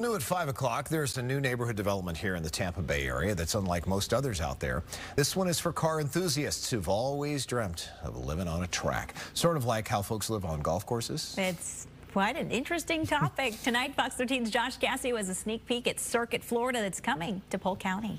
New at 5 o'clock, there's a new neighborhood development here in the Tampa Bay area that's unlike most others out there. This one is for car enthusiasts who've always dreamt of living on a track, sort of like how folks live on golf courses. It's quite an interesting topic. Tonight, Fox 13's Josh Cascio has a sneak peek at Circuit Florida that's coming to Polk County.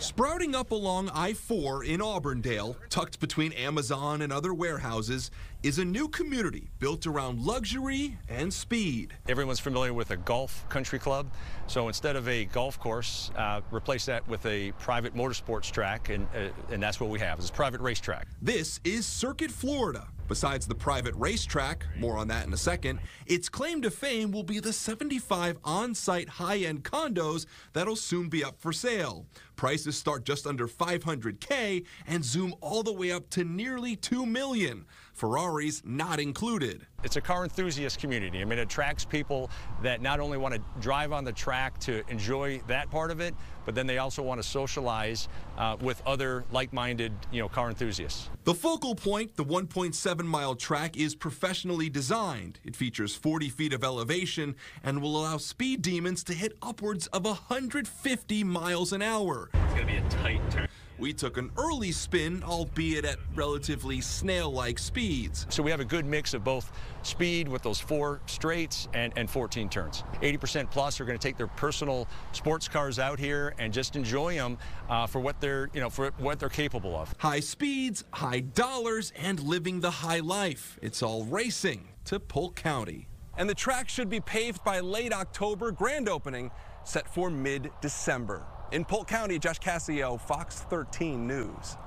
Sprouting up along I 4 in Auburndale, tucked between Amazon and other warehouses, is a new community built around luxury and speed. Everyone's familiar with a golf country club, so instead of a golf course, uh, replace that with a private motorsports track, and, uh, and that's what we have, it's a private racetrack. This is Circuit Florida. Besides the private racetrack, more on that in a second, its claim to fame will be the 75 on site high end condos that'll soon be up for sale. Prices start just under 500K and zoom all the way up to nearly 2 million. Ferraris not included. It's a car enthusiast community. I mean, it attracts people that not only want to drive on the track to enjoy that part of it, but then they also want to socialize uh, with other like-minded, you know, car enthusiasts. The focal point, the 1.7 mile track, is professionally designed. It features 40 feet of elevation and will allow speed demons to hit upwards of 150 miles an hour. It's going to be a tight turn. We took an early spin, albeit at relatively snail-like speeds. So we have a good mix of both speed with those four straights and, and 14 turns. 80% plus are going to take their personal sports cars out here and just enjoy them uh, for what they're, you know, for what they're capable of. High speeds, high dollars, and living the high life. It's all racing to Polk County. And the track should be paved by late October, grand opening set for mid-December. In Polk County, Josh Cascio, Fox 13 News.